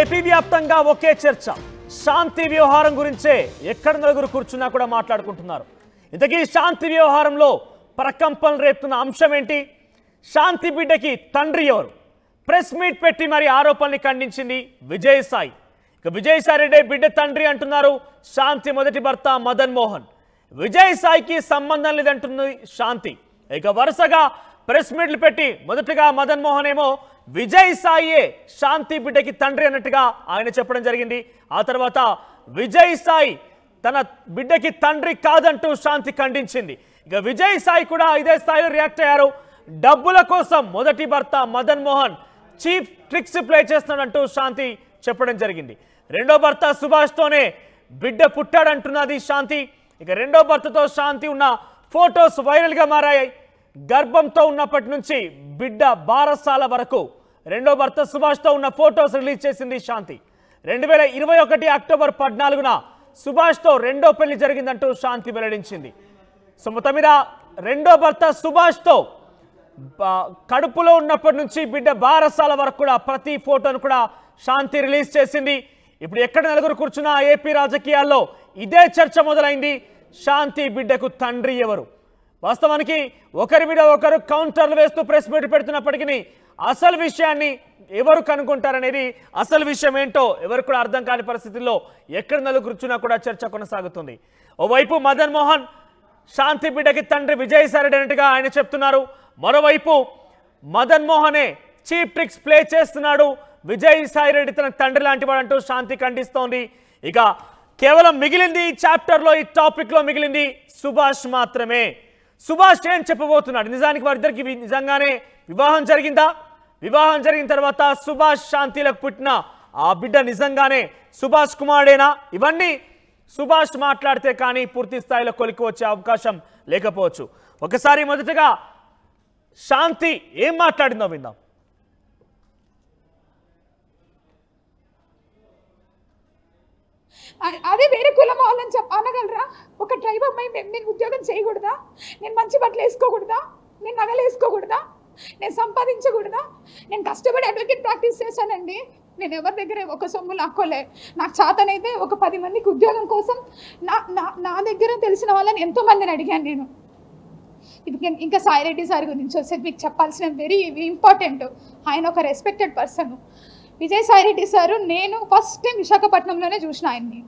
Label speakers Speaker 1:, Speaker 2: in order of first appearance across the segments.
Speaker 1: AP వ్యాప్తంగా ఒకే చర్చ. శాంతి వ్యవహారం గురించే ఎక్కడ నలుగురు కూర్చున్నా కూడా మాట్లాడుకుంటున్నారు. ఇంతకీ శాంతి వ్యవహారంలో ప్రకంపనలు రేపుతున్న అంశం ఏంటి? శాంతి బిడ్డకి తండ్రి ఎవరు? ప్రెస్ మీట్ పెట్టి మరి ఆరోపణలు ఖండించింది విజయసాయి. ఇక విజయసాయి రెడ్డి బిడ్డ తండ్రి అంటున్నారు శాంతి మొదటి భర్త మదన్ మోహన్. విజయసాయికి సంబంధం లేదంటుంది శాంతి. ఇక వరుసగా ప్రెస్ మీట్లు పెట్టి మొదటగా మదన్ మోహన్ ఏమో విజయ్ సాయియే శాంతి బిడ్డకి తండ్రి అన్నట్టుగా ఆయన చెప్పడం జరిగింది. ఆ తర్వాత విజయ్ సాయి తన బిడ్డకి తండ్రి కాదంటూ శాంతి ఖండించింది. ఇక విజయ్ సాయి కూడా ఇదే స్థాయిలో రియాక్ట్ అయ్యారు. డబ్బుల కోసం మొదటి భర్త Madan Mohan cheap tricks play చేస్తున్నాడంటూ Shanti చెప్పడం జరిగింది. రెండో భర్త సుభాష్తోనే బిడ్డ పుట్టాడంటున్నది శాంతి. ఇక రెండో భర్తతో శాంతి ఉన్న ఫొటోస్ వైరల్గా మారాయి. గర్భంతో ఉన్నప్పటి నుంచి బిడ్డ బారసాల వరకు. రెండో భర్త సుభాష్తో ఉన్న ఫొటోస్ రిలీజ్ చేసింది శాంతి. రెండు వేల ఇరవై ఒకటి అక్టోబర్ పద్నాలుగున సుభాష్తో రెండో పెళ్ళి జరిగిందంటూ శాంతి వెల్లడించింది. సో మొత్తం మీద రెండో భర్త సుభాష్తో కడుపులో ఉన్నప్పటి నుంచి బిడ్డ బారసాల వరకు కూడా ప్రతి ఫోటోను కూడా శాంతి రిలీజ్ చేసింది. ఇప్పుడు ఎక్కడ నలుగురు కూర్చున్నా ఏపీ రాజకీయాల్లో ఇదే చర్చ మొదలైంది. శాంతి బిడ్డకు తండ్రి ఎవరు? వాస్తవానికి ఒకరి మీద ఒకరు కౌంటర్లు వేస్తూ ప్రెస్ మీట్ పెడుతున్నప్పటికీ అసలు విషయాన్ని ఎవరు కనుక్కుంటారనేది అసలు విషయం ఏంటో ఎవరు కూడా అర్థం కాని పరిస్థితుల్లో ఎక్కడ నలుగురు కూడా చర్చ కొనసాగుతుంది. ఓవైపు మదన్ మోహన్ శాంతి బిడ్డకి తండ్రి విజయసాయి అన్నట్టుగా ఆయన చెప్తున్నారు. మరోవైపు మదన్ మోహనే చీప్ ట్రిక్స్ ప్లే చేస్తున్నాడు. విజయ్ సాయి రెడ్డి తన తండ్రి లాంటి వాడంటూ శాంతి ఖండిస్తోంది. ఇక కేవలం మిగిలింది ఈ చాప్టర్లో ఈ టాపిక్లో మిగిలింది సుభాష్ మాత్రమే. సుభాష్ ఏం చెప్పబోతున్నాడు? నిజానికి వారిద్దరికి నిజంగానే వివాహం జరిగిందా? వివాహం జరిగిన తర్వాత సుభాష్ శాంతిలకు పుట్టిన ఆ బిడ్డ నిజంగానే సుభాష్ కుమారుడేనా? ఇవన్నీ సుభాష్ మాట్లాడితే కానీ పూర్తి స్థాయిలో కొలికి వచ్చే అవకాశం లేకపోవచ్చు. ఒకసారి మొదటగా శాంతి ఏం మాట్లాడిందో విందాం.
Speaker 2: అదే వేరే కులం వాళ్ళని చెప్ప అనగలరా? ఒక ట్రైబ్ అమ్మాయి నేను ఉద్యోగం చేయకూడదా? నేను మంచి బట్టలు వేసుకోకూడదా? నేను నగలు వేసుకోకూడదా? నేను సంపాదించకూడదా? నేను కష్టపడి అడ్వకేట్ ప్రాక్టీస్ చేశానండి. నేను ఎవరి దగ్గర ఒక సొమ్ము లాక్కోలే. నాకు చేతనైతే ఒక పది మందికి ఉద్యోగం కోసం నా నా నా దగ్గర తెలిసిన వాళ్ళని ఎంతో మందిని అడిగాను నేను. ఇప్పుడు ఇంకా సాయిరెడ్డి సార్ గురించి వస్తే మీకు చెప్పాల్సిన వెరీ ఇంపార్టెంట్ ఆయన ఒక respected person Vijayasai Reddy sir నేను ఫస్ట్ టైం విశాఖపట్నంలోనే చూసిన ఆయన్ని.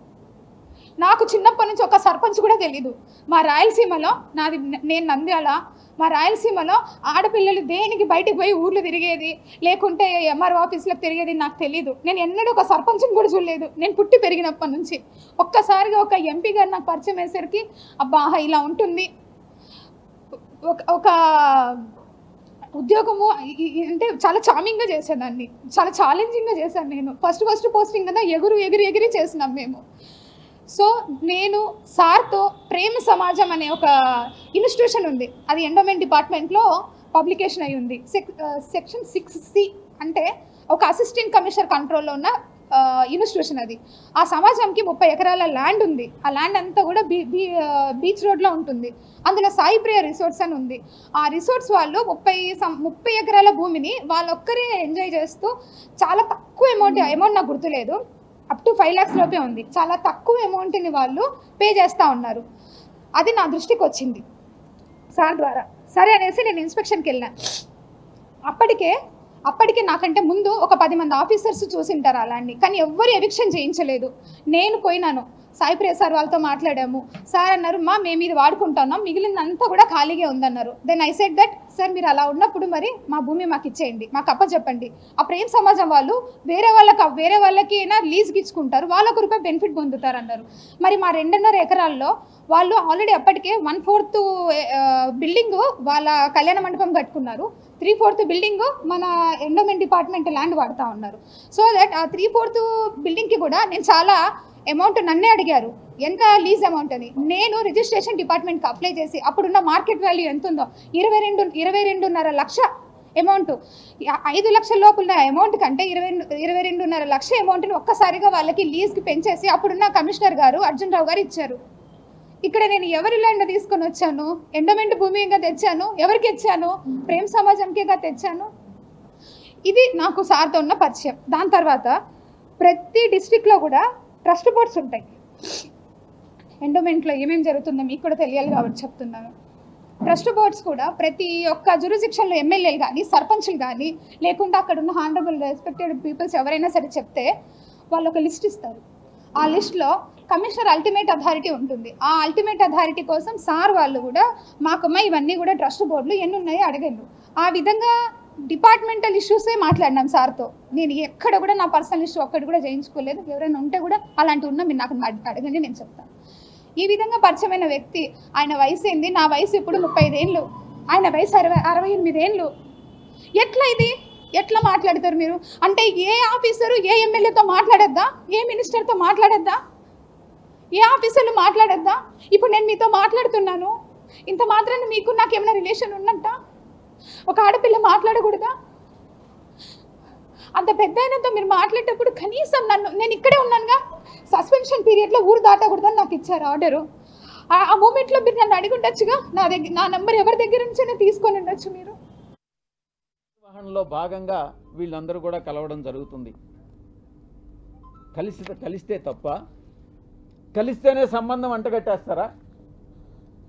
Speaker 2: నాకు చిన్నప్పటి నుంచి ఒక సర్పంచ్ కూడా తెలీదు. మా రాయలసీమలో నాది నేను నంద్యాల. మా రాయలసీమలో ఆడపిల్లలు దేనికి బయటికి పోయి ఊర్లు తిరిగేది? లేకుంటే ఎంఆర్ఓ ఆఫీస్లకు తిరిగేది నాకు తెలీదు. నేను ఎన్నడూ ఒక సర్పంచ్ని కూడా చూడలేదు. నేను పుట్టి పెరిగినప్పటి నుంచి. ఒక్కసారిగా ఒక ఎంపీ గారు నాకు పరిచయం అయ్యేసరికి అబ్బా ఇలా ఉంటుంది. ఒక ఒక ఉద్యోగము అంటే చాలా చామింగ్గా చేసేదాన్ని. చాలా ఛాలెంజింగ్గా చేశాను నేను. ఫస్ట్ ఫస్ట్ పోస్టింగ్ కదా ఎగురు ఎగిరి ఎగిరి చేసినాం మేము. సో నేను సార్తో ప్రేమ సమాజం అనే ఒక ఇన్స్టిట్యూషన్ ఉంది. అది ఎండోమెంట్ డిపార్ట్మెంట్లో పబ్లికేషన్ అయి ఉంది సెక్ సెక్షన్ సిక్స్ సి అంటే ఒక అసిస్టెంట్ కమిషనర్ కంట్రోల్లో ఉన్న ఇన్స్టిట్యూషన్ అది. ఆ సమాజంకి ముప్పై ఎకరాల ల్యాండ్ ఉంది. ఆ ల్యాండ్ అంతా కూడా బీ బీ బీచ్ రోడ్లో ఉంటుంది. అందులో సాయి ప్రియ రిసార్ట్స్ అని ఉంది. ఆ రిసార్ట్స్ వాళ్ళు ముప్పై సం- ముప్పై ఎకరాల భూమిని వాళ్ళొక్కరే ఎంజాయ్ చేస్తూ చాలా తక్కువ అమౌంట్ అమౌంట్ నాకు గుర్తులేదు. అప్ టు ఫైవ్ ల్యాక్స్ లోపే ఉంది. చాలా తక్కువ అమౌంట్ని వాళ్ళు పే చేస్తూ ఉన్నారు. అది నా దృష్టికి వచ్చింది. సార్ ద్వారా. సరే అనేసి నేను ఇన్స్పెక్షన్కి వెళ్ళాను అప్పటికే అప్పటికే నాకంటే ముందు ఒక పది మంది ఆఫీసర్స్ చూసింటారు అలాంటి. కానీ ఎవ్వరు ఎవిక్షన్ చేయించలేదు. నేను పోయినాను. సాయి ప్రియ సార్ వాళ్ళతో మాట్లాడాము. సార్ అన్నారు మా మేము ఇది వాడుకుంటున్నాం. మిగిలినంతా కూడా ఖాళీగా ఉందన్నారు. Then I said that sir మీరు అలా ఉన్నప్పుడు మరి మా భూమి మాకు ఇచ్చేయండి. మాకు అప్ప చెప్పండి ఆ ప్రేమ సమాజం వాళ్ళు వేరే వాళ్ళకి వేరే వాళ్ళకి అయినా లీజ్కి ఇచ్చుకుంటారు వాళ్ళొక రూపాయి బెనిఫిట్ పొందుతారు అన్నారు మరి మా రెండున్నర ఎకరాల్లో వాళ్ళు ఆల్రెడీ అప్పటికే వన్ ఫోర్త్ బిల్డింగ్ వాళ్ళ కళ్యాణ మండపం కట్టుకున్నారు. త్రీ ఫోర్త్ బిల్డింగ్ మన ఎండోమెంట్ డిపార్ట్మెంట్ ల్యాండ్ వాడుతూ ఉన్నారు. సో దట్ ఆ త్రీ ఫోర్త్ బిల్డింగ్కి కూడా నేను చాలా అమౌంట్ నన్నే అడిగారు. ఎంత లీజ్ అమౌంట్ అని? నేను రిజిస్ట్రేషన్ డిపార్ట్మెంట్కి అప్లై చేసి అప్పుడున్న మార్కెట్ వాల్యూ ఎంత ఉందో ఇరవై రెండు ఇరవై రెండున్నర లక్ష అమౌంట్ ఐదు లక్షల లోపల అమౌంట్ కంటే ఇరవై ఇరవై రెండున్నర లక్ష అమౌంట్ని ఒక్కసారిగా వాళ్ళకి లీజ్కి పెంచేసి అప్పుడున్న కమిషనర్ గారు అర్జున్ రావు గారు ఇచ్చారు. ఇక్కడ నేను ఎవరి ల్యాండ్ తీసుకొని వచ్చాను? ఎండమెంట్ భూమిగా తెచ్చాను? ఎవరికి ఇచ్చాను? ప్రేమ సమాజంకేగా తెచ్చాను? ఇది నాకు సార్తో ఉన్న పరిచయం. దాని తర్వాత
Speaker 3: ప్రతి డిస్టిక్లో కూడా ట్రస్ట్ బోర్డ్స్ ఉంటాయి. ఎండోమెంట్లో ఏమేమి జరుగుతుందో మీకు కూడా తెలియాలి కాబట్టి చెప్తున్నాను. ట్రస్ట్ బోర్డ్స్ కూడా ప్రతి ఒక్క జురిజిక్షన్లో ఎమ్మెల్యేలు కానీ సర్పంచ్లు కానీ లేకుండా అక్కడ ఉన్న హానరబుల్ రెస్పెక్టెడ్ పీపుల్స్ ఎవరైనా సరే చెప్తే వాళ్ళు ఒక లిస్ట్ ఇస్తారు. ఆ లిస్ట్లో కమిషనర్ అల్టిమేట్ అథారిటీ ఉంటుంది. ఆ అల్టిమేట్ అథారిటీ కోసం సార్ వాళ్ళు కూడా మాకమ్మ ఇవన్నీ కూడా ట్రస్ట్ బోర్డులు ఎన్ని ఉన్నాయో అడగండు ఆ విధంగా డిపార్ట్మెంటల్ ఇష్యూసే మాట్లాడినాం సార్తో. నేను ఎక్కడ కూడా నా పర్సనల్ ఇష్యూ ఒక్కటి కూడా చేయించుకోలేదు. ఎవరైనా ఉంటే కూడా అలాంటి ఉన్నా మీరు నాకు అడగండి నేను చెప్తాను ఈ విధంగా పరిచయమైన వ్యక్తి ఆయన వయసు ఏంది? నా వయసు ఇప్పుడు ముప్పై ఐదేళ్ళు ఆయన వయసు అరవై అరవై ఎనిమిది ఏళ్ళు ఎట్లా ఇది? ఎట్లా మాట్లాడతారు మీరు? అంటే ఏ ఆఫీసరు ఏ ఎమ్మెల్యేతో మాట్లాడొద్దా? ఏ మినిస్టర్తో మాట్లాడద్దా? ఏ ఆఫీసర్లు మాట్లాడద్దా? ఇప్పుడు నేను మీతో మాట్లాడుతున్నాను. ఇంత మాత్రాన్ని మీకు నాకు ఏమైనా రిలేషన్ ఉన్నట్ట ఒక ఆడపిల్ల మాట్లాడకూడదా? అంత పెద్ద అయినంత మీరు మాట్లాడేటప్పుడు కనీసం నన్ను నేను ఇక్కడే ఉన్నానుగా. సస్పెన్షన్ పీరియడ్లో ఊరు దాటకూడదని నాకు ఇచ్చారు ఆర్డరు. ఆ మూమెంట్లో మీరు నన్ను అడిగి ఉండొచ్చుగా? నా దగ్గర నా నెంబర్ ఎవరి దగ్గర నుంచైనా తీసుకొని ఉండొచ్చు మీరు.
Speaker 4: నిర్వహణలో భాగంగా వీళ్ళందరూ కూడా కలవడం జరుగుతుంది. కలిసి కలిస్తే తప్ప కలిస్తేనే సంబంధం అంటగట్టేస్తారా?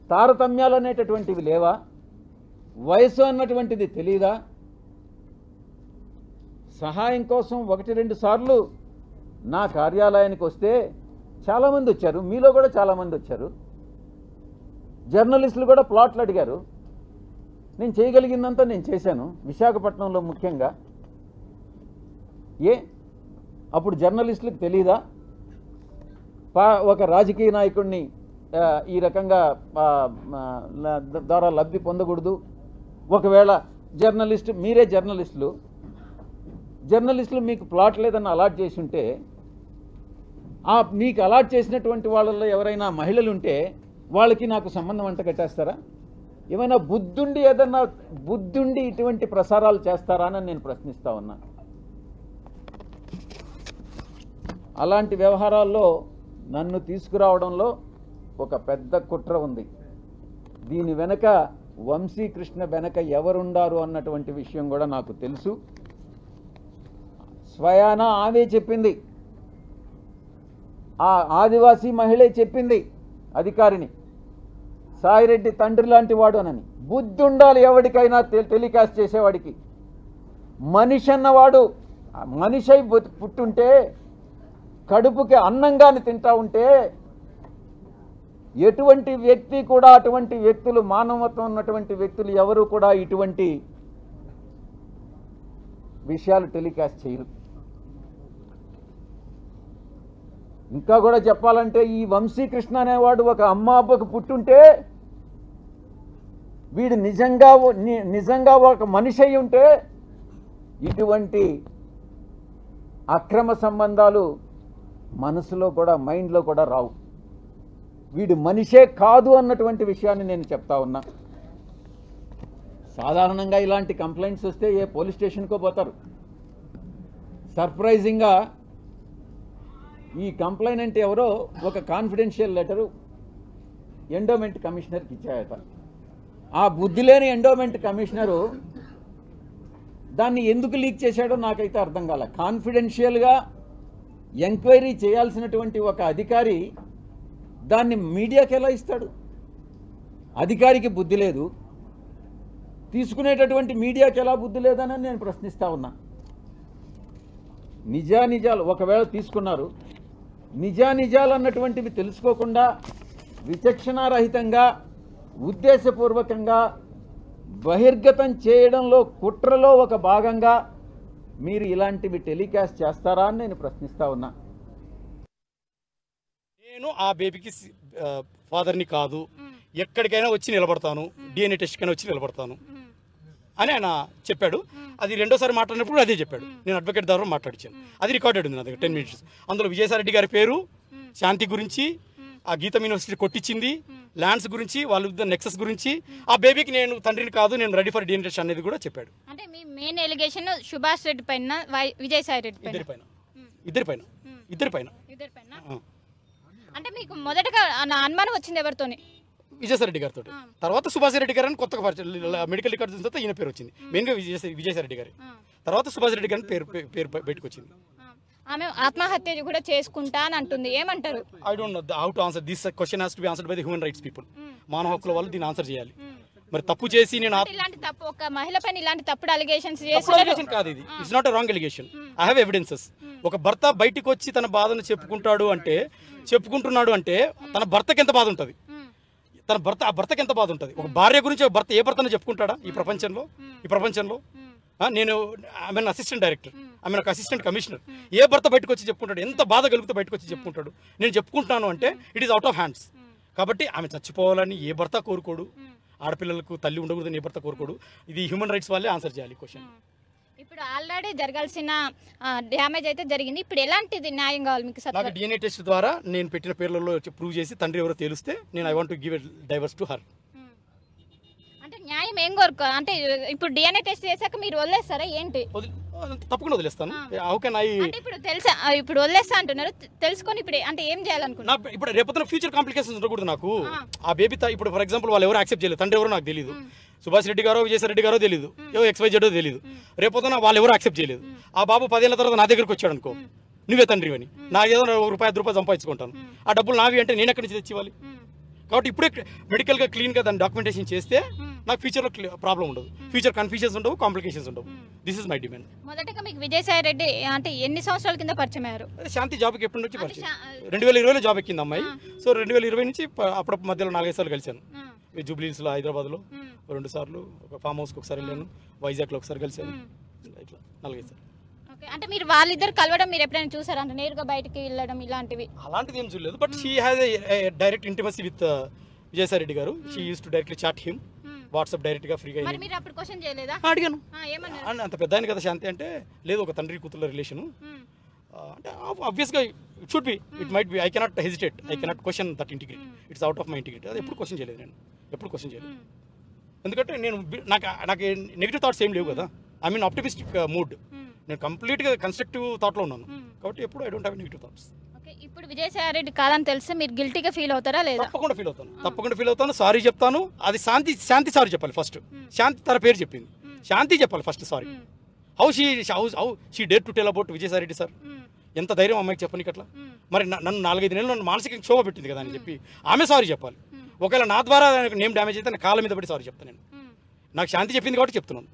Speaker 4: తారతమ్యాలు అనేటటువంటివి లేవా? వయసు అన్నటువంటిది తెలీదా? సహాయం కోసం ఒకటి రెండు సార్లు నా కార్యాలయానికి వస్తే చాలామంది వచ్చారు మీలో కూడా చాలామంది వచ్చారు. జర్నలిస్టులు కూడా ప్లాట్లు అడిగారు. నేను చేయగలిగిందంతా నేను చేశాను విశాఖపట్నంలో ముఖ్యంగా. ఏ? అప్పుడు జర్నలిస్టులకు తెలీదా? ఒక రాజకీయ నాయకుడిని ఈ రకంగా ద్వారా లబ్ధి పొందకూడదు. ఒకవేళ జర్నలిస్ట్ మీరే జర్నలిస్టులు. జర్నలిస్టులు మీకు ప్లాట్ లేదని అలాట్ చేసి ఉంటే ఆ మీకు అలాట్ చేసినటువంటి వాళ్ళల్లో ఎవరైనా మహిళలు ఉంటే వాళ్ళకి నాకు సంబంధం అంట కట్టేస్తారా? ఏమైనా బుద్ధుండి ఏదన్నా బుద్ధుండి ఇటువంటి ప్రసారాలు చేస్తారా అని నేను ప్రశ్నిస్తా ఉన్నా. అలాంటి వ్యవహారాల్లో నన్ను తీసుకురావడంలో ఒక పెద్ద కుట్ర ఉంది. దీని వెనక వంశీకృష్ణ వెనక ఎవరుండారు అన్నటువంటి విషయం కూడా నాకు తెలుసు. స్వయాన ఆమె చెప్పింది. ఆ ఆదివాసీ మహిళే చెప్పింది అధికారిని. సాయిరెడ్డి తండ్రి లాంటి వాడు అనని. బుద్ధి ఉండాలి ఎవరికైనా టెలికాస్ట్ చేసేవాడికి. మనిషి అన్నవాడు మనిషి పుట్టుంటే కడుపుకి అన్నంగాని తింటా ఉంటే ఎటువంటి వ్యక్తి కూడా అటువంటి వ్యక్తులు మానవత్వం ఉన్నటువంటి వ్యక్తులు ఎవరు కూడా ఇటువంటి విషయాలు టెలికాస్ట్ చేయరు. ఇంకా కూడా చెప్పాలంటే ఈ వంశీకృష్ణ అనేవాడు ఒక అమ్మ అబ్బకు పుట్టుంటే వీడు నిజంగా ని- నిజంగా ఒక మనిషి అయి ఉంటే ఇటువంటి అక్రమ సంబంధాలు మనసులో కూడా మైండ్లో కూడా రావు. వీడు మనిషే కాదు అన్నటువంటి విషయాన్ని నేను చెప్తా ఉన్నా. సాధారణంగా ఇలాంటి కంప్లైంట్స్ వస్తే ఏ పోలీస్ స్టేషన్కో పోతారు. సర్ప్రైజింగ్గా ఈ కంప్లైనెంట్ ఎవరో ఒక కాన్ఫిడెన్షియల్ లెటరు ఎండోమెంట్ కమిషనర్కి ఇచ్చాయట. ఆ బుద్ధి లేని ఎండోమెంట్ కమిషనరు దాన్ని ఎందుకు లీక్ చేశాడో నాకైతే అర్థం కాలే. కాన్ఫిడెన్షియల్గా ఎంక్వైరీ చేయాల్సినటువంటి ఒక అధికారి దాన్ని మీడియాకి ఎలా ఇస్తాడు? అధికారికి బుద్ధి లేదు. తీసుకునేటటువంటి మీడియాకి ఎలా బుద్ధి లేదని నేను ప్రశ్నిస్తా ఉన్నా. నిజానిజాలు ఒకవేళ తీసుకున్నారు నిజానిజాలు అన్నటువంటివి తెలుసుకోకుండా విచక్షణారహితంగా ఉద్దేశపూర్వకంగా బహిర్గతం చేయడంలో కుట్రలో ఒక భాగంగా మీరు ఇలాంటివి టెలికాస్ట్ చేస్తారా అని నేను ప్రశ్నిస్తా ఉన్నా.
Speaker 2: నేను ఆ బేబీకి ఫాదర్ని కాదు ఎక్కడికైనా వచ్చి నిలబడతాను డిఎన్ఏ టెస్ట్కైనా వచ్చి నిలబడతాను. అని ఆయన చెప్పాడు. అది రెండోసారి మాట్లాడినప్పుడు అదే చెప్పాడు. నేను అడ్వకేట్ ద్వారా మాట్లాడించాను అది రికార్డెడ్ ఉంది నా దగ్గర టెన్ మినిట్స్. అందులో విజయసాయిరెడ్డి గారి పేరు శాంతి గురించి ఆ గీతం యూనివర్సిటీ కొట్టించింది. ల్యాండ్స్ గురించి వాళ్ళ నెక్సెస్ గురించి. ఆ బేబీకి నేను తండ్రిని కాదు నేను రెడీ ఫర్ టెస్ట్ అనేది కూడా చెప్పాడు.
Speaker 5: అంటే మీ మెయిన్ ఎలిగేషన్ సుభాష్ రెడ్డి పైన విజయసాయి రెడ్డి
Speaker 2: ఇద్దరి పైన. ఇద్దరి పైన. ఇద్దరి పైన.
Speaker 5: ఇద్దరి పైన. అంటే మీకు మొదటగా అనుమానం వచ్చింది ఎవరితోని?
Speaker 2: విజయసాయి రెడ్డి గారితో తర్వాత సుభాష్ రెడ్డి గారు అని కొత్తగా మెడికల్ రికార్డ్స్ తర్వాత ఈయన పేరు వచ్చింది. మెయిన్గా విజయసాయి విజయసాయి రెడ్డి గారి. తర్వాత సుభాష్ రెడ్డి గారి పేరు పేరు బయటకు వచ్చింది.
Speaker 5: ఆ. ఆమె ఆత్మహత్య కూడా చేసుకుంటా అని అంటుంది. ఏమంటారు?
Speaker 2: I don't know how to answer this question has to be answered by the human rights people మానవ హక్కుల వాళ్ళు దీన్ని ఆన్సర్ చేయాలి. మరి తప్పు చేసి నేను
Speaker 5: ఇలాంటి తప్పు ఒక మహిళ పైన ఇలాంటి తప్పుడు అలిగేషన్స్
Speaker 2: allegation కాదు ఇది. It's not wrong allegation I have evidences ఒక భర్త బయటికి వచ్చి తన బాధను చెప్పుకుంటాడు అంటే చెప్పుకుంటున్నాడు అంటే తన భర్తకి ఎంత బాధ ఉంటుంది? తన భర్త ఆ భర్తకి ఎంత బాధ ఉంటుంది? ఒక భార్య గురించి ఒక భర్త ఏ భర్తను చెప్పుకుంటాడా ఈ ప్రపంచంలో? ఈ ప్రపంచంలో? నేను ఆమె అసిస్టెంట్ డైరెక్టర్ ఆమె ఒక అసిస్టెంట్ కమిషనర్ ఏ భర్త బయటకు వచ్చి చెప్పుకుంటాడు? ఎంత బాధ కలిగితే బయటకు వచ్చి చెప్పుకుంటాడు నేను చెప్పుకుంటున్నాను అంటే it is out of hands కాబట్టి ఆమె చచ్చిపోవాలని ఏ భర్త కోరుకోడు. ఆడపిల్లలకు తల్లి ఉండకూడదని ఏ భర్త కోరుకోడు. ఇది హ్యూమన్ రైట్స్ వాళ్ళే ఆన్సర్ చేయాలి క్వశ్చన్
Speaker 5: ఇప్పుడు ఆల్రెడీ జరగాల్సిన డ్యామేజ్ అయితే జరిగింది. ఇప్పుడు ఎలాంటిది న్యాయం కావాలి మీకు
Speaker 2: నాకు డిఎన్ఏ టెస్ట్ ద్వారా నేను పెట్టిన పేర్లలో ప్రూవ్ చేసి తండ్రి ఎవరో తెలిస్తే నేను I want to give a divorce to her
Speaker 5: అంటే న్యాయం ఏం కోరుకో? అంటే ఇప్పుడు డిఎన్ఏ టెస్ట్ చేశాక మీరు వదిలేస్తారా? ఏంటి?
Speaker 2: తప్పకుండా వదిలేస్తాను.
Speaker 5: అంటే ఇప్పుడు తెలుసా? ఇప్పుడు వదిలేస్తా అంటున్నారు. తెలుసుకొని ఇప్పుడు అంటే ఏం చేయాలనుకుంటున్నారు?
Speaker 2: నాకు ఇప్పుడు రేపొద్దున ఫ్యూచర్ కాంప్లికేషన్స్ ఉండకూడదు నాకు. ఆ. బేబీ ఇప్పుడు ఫర్ ఎగ్జాంపుల్ వాళ్ళు ఎవరు యాక్సెప్ట్ చేయలేదు. తండ్రి ఎవరో నాకు తెలియదు సుభాష్ రెడ్డి గారో విజయసాయి రెడ్డి గారో తెలియదు ఏవో ఎక్స్వై జెడో తెలియదు రేపొద్దున వాళ్ళు ఎవరు యాక్సెప్ట్ చేయలేదు. ఆ బాబు పదేళ్ళ తర్వాత నా దగ్గరికి వచ్చాడు అనుకో. నువ్వే తండ్రి అని. నాకు ఏదో ఒక రూపాయి ఐదు రూపాయలు సంపాదించుకుంటాను. ఆ డబ్బులు నావి అంటే నేను ఎక్కడి నుంచి తెచ్చి ఇవ్వాలి కాబట్టి ఇప్పుడే మెడికల్గా క్లీన్గా దాన్ని డాక్యుమెంటేషన్ చేస్తే నాకు ఫ్యూచర్లో ప్రాబ్లం ఉండదు. ఫ్యూచర్ కన్ఫ్యూజన్స్ ఉండవు కాంప్లికేషన్స్ ఉండవు. దిస్ ఇస్ మై డిమాండ్
Speaker 5: మొదటగా మీకు విజయసాయి రెడ్డి అంటే ఎన్ని సంవత్సరాల కింద పరిచయం అయ్యారు?
Speaker 2: శాంతి జాబ్కి ఎప్పటి నుంచి పరిచయం? రెండు వేల ఇరవైలో జాబ్ ఎక్కింది అమ్మాయి. సో రెండు వేల ఇరవై నుంచి అప్పుడప్పుడు మధ్యలో నాలుగైదు సార్లు కలిశాను. ఈ జూబ్లీహిల్స్లో హైదరాబాద్లో రెండు సార్లు ఒక ఫామ్ హౌస్కి ఒకసారి వెళ్ళాను. వైజాగ్లో ఒకసారి కలిశాను. ఇట్లా నాలుగైదు సార్లు.
Speaker 5: అంటే మీరు వాళ్ళిద్దరు కలవడం మీరు ఎప్పుడైనా చూసారా? అంటే నేరుగా బయటికి వెళ్ళడం ఇలాంటివి?
Speaker 2: అలాంటిది ఏం చూడలేదు. But she has direct intimacy with Vijayasai Reddy గారు. She use to directly chat him WhatsApp డైరెక్ట్గా ఫ్రీగా అడిగాను. అంత పెద్ద ఆయన కదా శాంతి అంటే లేదు ఒక తండ్రి కూతుర్ల రిలేషను. అంటే ఆబ్వియస్గా it should be it might be I cannot hesitate I cannot question that integrity it's out of my integrity అది ఎప్పుడు క్వశ్చన్ చేయలేదు నేను. ఎప్పుడు క్వశ్చన్ చేయలేదు. ఎందుకంటే నేను నాకు నాకు నెగిటివ్ థాట్స్ ఏం లేవు కదా. ఐ మీన్ ఆప్టిమిస్టిక్ మూడ్ నేను కంప్లీట్గా కన్స్ట్రక్టివ్ థాట్లో ఉన్నాను. కాబట్టి ఎప్పుడు I don't have negative thoughts
Speaker 5: ఇప్పుడు విజయసాయి రెడ్డి కాదని తెలిస్తే మీరు గిల్టీగా ఫీల్ అవుతారా లేదా?
Speaker 2: తప్పకుండా ఫీల్ అవుతాను. తప్పకుండా ఫీల్ అవుతాను. సారీ చెప్తాను. అది శాంతి శాంతి సారీ చెప్పాలి ఫస్ట్ శాంతి తన పేరు చెప్పింది. శాంతి చెప్పాలి first sorry. How she how how she dare to tell about Vijayasai Reddy sir ఎంత ధైర్యం అమ్మాయికి చెప్పనీకి అట్లా? మరి న- నన్ను నాలుగైదు నెలలు నన్ను మానసిక క్షోభ పెట్టింది కదా అని చెప్పి ఆమె సారీ చెప్పాలి. ఒకవేళ నా ద్వారా నేమ్ డ్యామేజ్ అయితే నా కాళ్ళ మీద పడి సారీ చెప్తాను నేను. నాకు శాంతి చెప్పింది కాబట్టి చెప్తున్నాను.